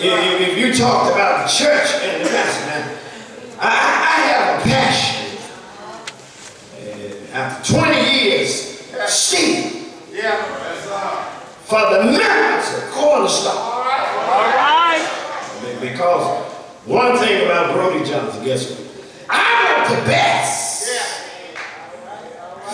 if, if you talked about the church and the pastor, now, I, I have a passion. Uh, after 20 years, still, Yeah, that's for the members of Cornerstone. All right. All right. Because one thing about Brodie Johnson, guess what? I want the best Yeah.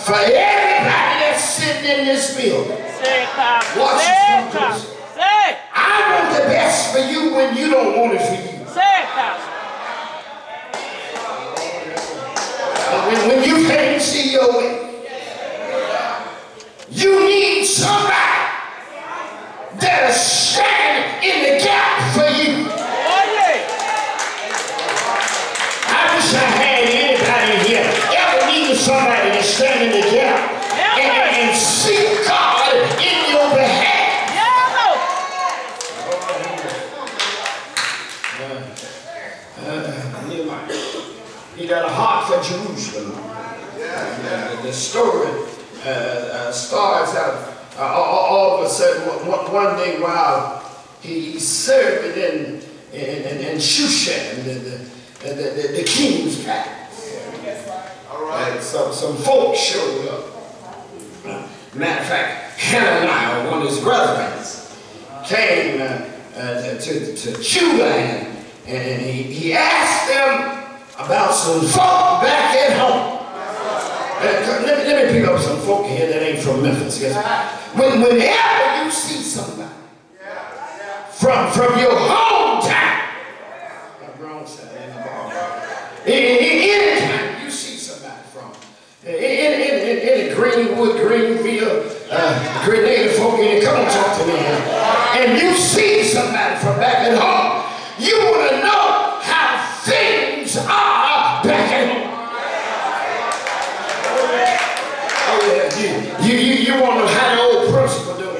for everybody that's sitting in this building. Say it, Pastor. Watch this it, come Pastor. Say it. I want the best for you when you don't want it for you. Say it, Pastor. When, when you can't see your way, you need somebody that'll stand in the gap for you. Oh, yeah. I wish I had anybody here ever needed somebody to stand in the gap and, and seek God in your behalf. Yeah, no. He got a heart for Jerusalem. Uh, the story uh, uh, starts out uh, all, all of a sudden one, one day while he served in in Shushan, the, the, the, the, king's palace. All right. And some, some folks showed up. Matter of fact, Hananiah, one of his brethren, came uh, uh, to, to, to and, and he, he asked them about some folk back at home. Uh, let, me, let me pick up some folk here that ain't from Memphis. When, whenever you see somebody from, from your hometown, I'm wrong side, ain't no ball. A- a- Anytime you see somebody from in, in, in, in, in Greenwood, Greenville, uh, Grenada, folk, and come on, talk to me. And you see somebody from back at home, you want to know how things are back at home. Oh, yeah, you, you, you, you want to know how the old principal doing.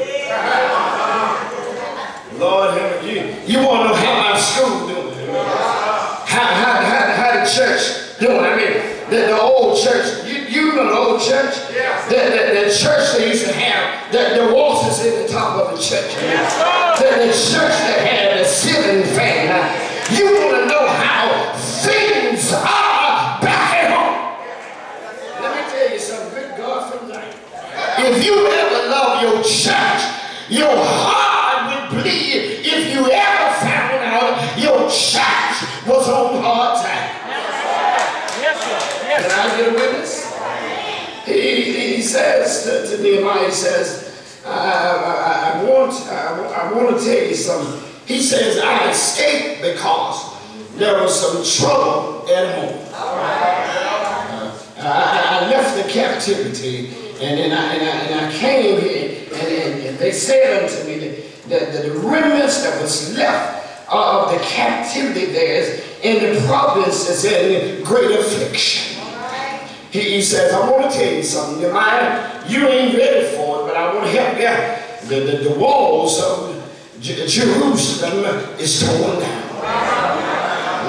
Lord help you. You want to know how my school doing. How, how, how, how the church doing. I mean, the, the old church. You, you know the old church? The, the, the church they used to have, the, the walls is in the top of the church. Yes. The, the church that had the ceiling fan. Now, you want to know how things are back at home. Let me tell you something, good God from life. If you ever love your church, your heart would bleed if you ever found out your church was on hard time. Yes, sir. Yes, Can sir. I get a witness? He, he says to, to Nehemiah, he says, I, I, I, want, uh, I, I want to tell you something. He says, I escaped because there was some trouble at home. Uh, I, I left the captivity and then I, and I, and I came here and, and, and they said unto me that, that the remnants that was left of the captivity there is in the province is in great affliction. He, says, I want to tell you something. Nehemiah, you ain't ready for it, but I want to help you. The, the, the walls of J- Jerusalem is torn down.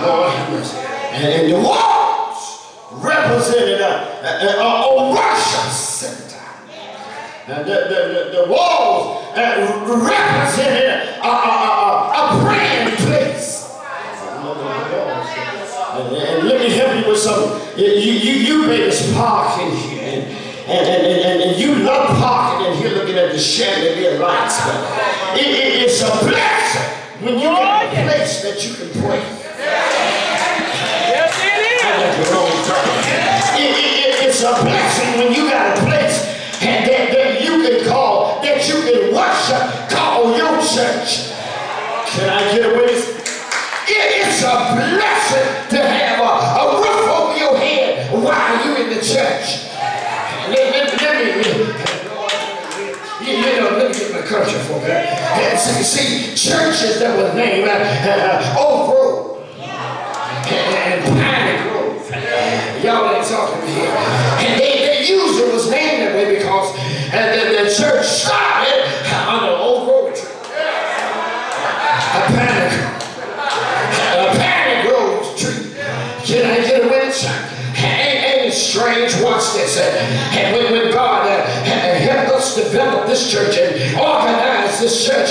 Lord have mercy. And, and the walls represented a, a, a, worship center. And the, the, the, the walls uh, represented a, a, a praying place. And, and let me help you with something. You, you, you park in here. And, and, and, and, and you love parking in here looking at the chandelier lights. But it, it, it's a blessing when you get a place that you can pray. Yes, it is. I got the wrong term. It, it, it's a blessing when you got a place and that, that you can call, that you can worship, call your church. Can I get a witness? It is a blessing And see, see, churches that were named uh, uh, Oak Grove and Piney Grove. Y'all ain't talking here. And they, they usually was named that way because uh, the, the church started on the Oak Grove tree. A Grove. A Piney Grove tree. Can I get a witness? Ain't, ain't strange? Watch this. Uh, And when, when God uh, helped us develop this church and this church,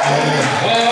Ghost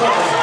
you've done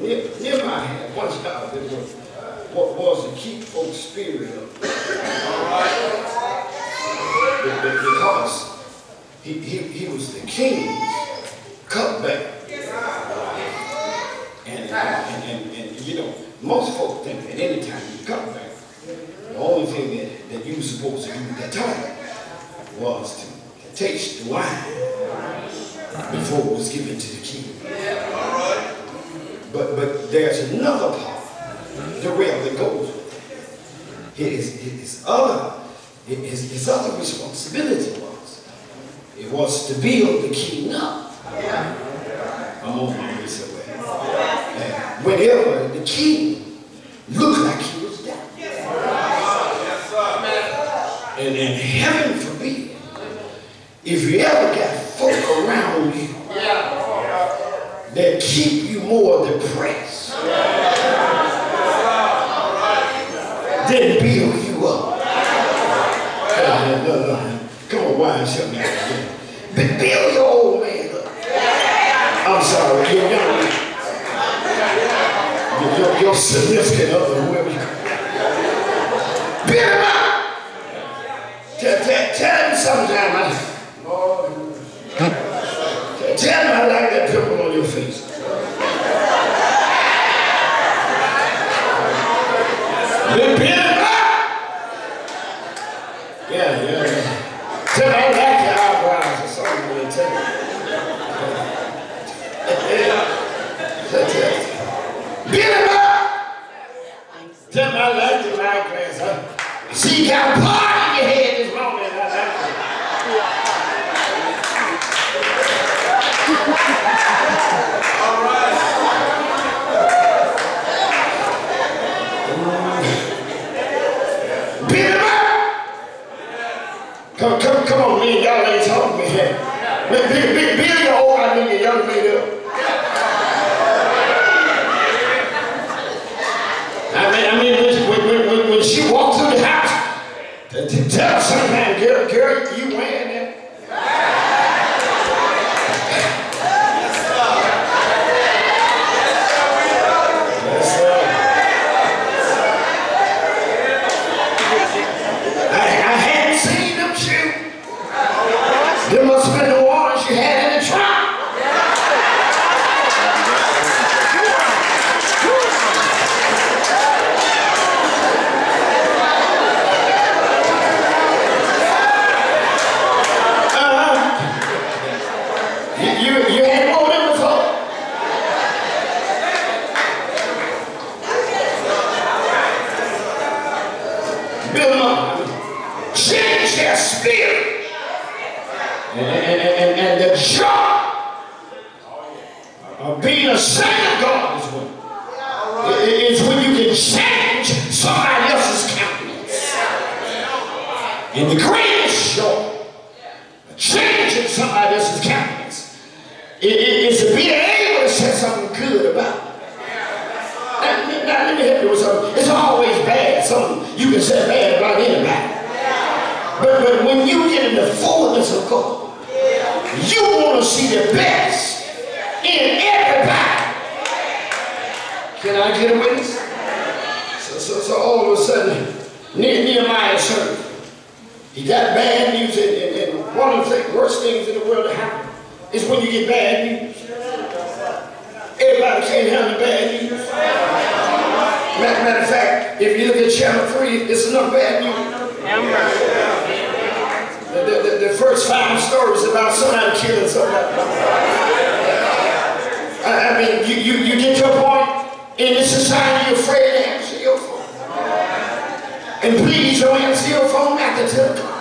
Nehemiah had one job that was, what was to keep folks' spirit up. All right. Be- be- Because he, he, he was the king's cupbearer. And, and, and, and, you know, most folk think that any time you come back, the only thing that, that you were supposed to do at that time was to taste the wine before it was given to the king. But but there's another part, the rail that goes with it. His, his other his, his other responsibility was it was to build the king up. I'm on my way somewhere. And whenever the king looked like he was down, and, and heaven forbid, if you ever got folk around you that keep you more depressed than build you up. Come on, why something out there? But build your old man up. I'm sorry, your young man. Your, your, significant other, whoever you Build him up. Tell, tell, tell him sometime, Lord, Tell me I like that pimple on your face. Little bit of Yeah, yeah, yeah. Tell me I like your eyebrows or something when they tell me. Beat him up! Tell me I like your eyeglass, huh? See, you got a part in your head this moment. I like it. All right. Beat him up! Come, come, come on, man. Y'all ain't talking to me here. Man, Beat, beat, beat your old I mean your young lady up. I mean, I mean, when, when, when, when she walked through the house, to, to tell something, girl, girl, you wearing that? Yes, sir. I, I hadn't seen them shoot. There must have been the ones you had in the trunk. Uh-huh. You, you, you had more than before. Build them up. Change their spirit. And, and, and, and the joy of being a saint of God is when, i- is when you can change somebody else's countenance. And the greatest of changing somebody else's countenance i- i- is to be able to say something good about it. Now, now, let me help you with something. It's always bad, something you can say bad about anybody. But, but when you get in the fullness of God, you want to see the best in everybody. Can I get a witness? So, so, so all of a sudden, Ne- Nehemiah served. He got bad news, and, and, and one of the worst things in the world to happen is when you get bad news. Everybody can't handle bad news. Matter, matter of fact, if you look at channel 3, it's enough bad news. The, the, the, the first five stories about somebody killing somebody. I, I mean, you, you, you get to a point in this society you're afraid to answer your phone. And please don't answer your phone after 10 o'clock.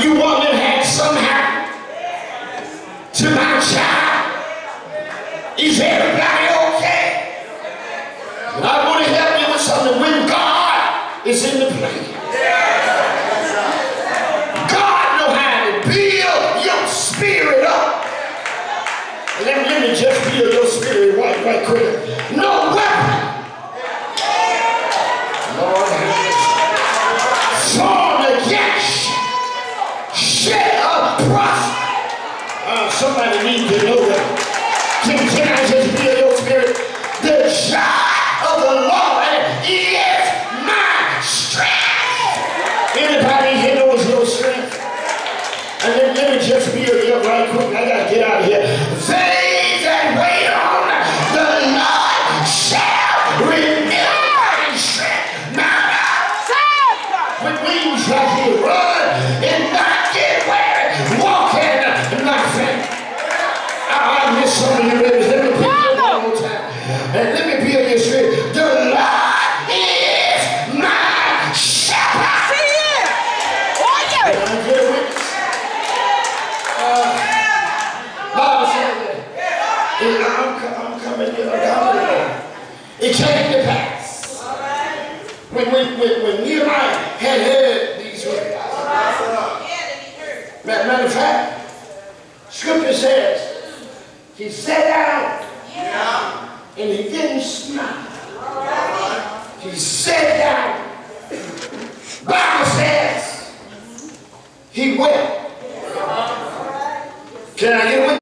You want to have somehow to my child. Is everybody okay? And I want to help you with something when God is in the play. God know how to build your spirit up. And let me, let me just build your spirit right, right quick. No weapon. Lord have mercy. Formed against shall prosper. Uh, somebody I'm, I'm coming coming here. It came to pass. When, when, when, when Nehemiah had heard these words. Matter, of fact, scripture says he sat down and he didn't smile. He sat down. Bible says he wept. Can I get